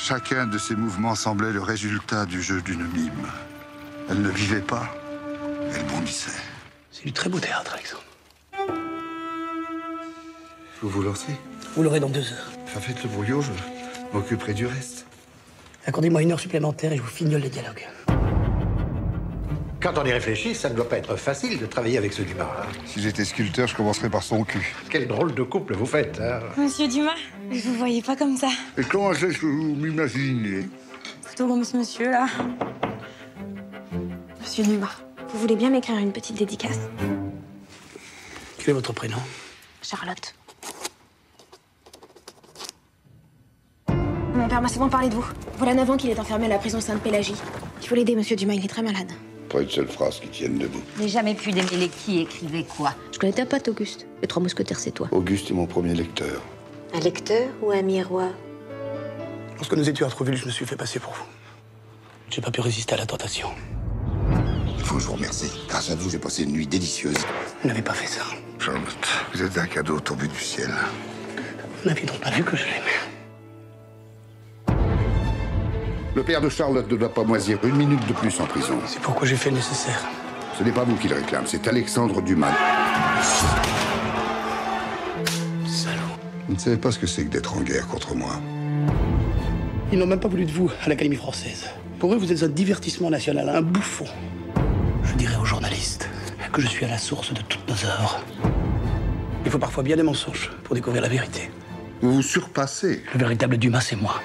Chacun de ces mouvements semblait le résultat du jeu d'une mime. Elle ne vivait pas, elle bondissait. C'est du très beau théâtre, Alexandre. Vous vous lancez? Vous l'aurez dans deux heures. Enfin, faites le brouillon, je m'occuperai du reste. Accordez-moi une heure supplémentaire et je vous fignole les dialogues. Quand on y réfléchit, ça ne doit pas être facile de travailler avec ce Dumas. hein. Si j'étais sculpteur, je commencerais par son cul. Quel drôle de couple vous faites. hein. Monsieur Dumas, je vous voyais pas comme ça. Et comment est-ce que vous m'imaginez Plutôt comme ce monsieur là. Monsieur Dumas, vous voulez bien m'écrire une petite dédicace? Quel est votre prénom? Charlotte. Mon père m'a souvent parlé de vous. Voilà 9 ans qu'il est enfermé à la prison Sainte-Pélagie. Il faut l'aider, monsieur Dumas, il est très malade. Pas une seule phrase qui tienne debout. Je n'ai jamais pu démêler qui écrivait quoi. Je connais ta patte, Auguste. Les trois mousquetaires, c'est toi. Auguste est mon premier lecteur. Un lecteur ou un miroir? Lorsque nous étions à Trouville, je me suis fait passer pour vous. J'ai pas pu résister à la tentation. Il faut que je vous remercie. Grâce à vous, j'ai passé une nuit délicieuse. Vous n'avez pas fait ça. Charlotte, vous êtes un cadeau tombé du ciel. Vous n'aviez donc pas vu que je l'aimais. Le père de Charlotte ne doit pas moisir une minute de plus en prison. C'est pourquoi j'ai fait le nécessaire. Ce n'est pas vous qui le réclame, c'est Alexandre Dumas. Salaud. Vous ne savez pas ce que c'est que d'être en guerre contre moi. Ils n'ont même pas voulu de vous à l'Académie française. Pour eux, vous êtes un divertissement national, un bouffon. Je dirais aux journalistes que je suis à la source de toutes nos œuvres. Il faut parfois bien des mensonges pour découvrir la vérité. Vous vous surpassez. Le véritable Dumas, c'est moi.